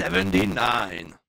seventy-nine.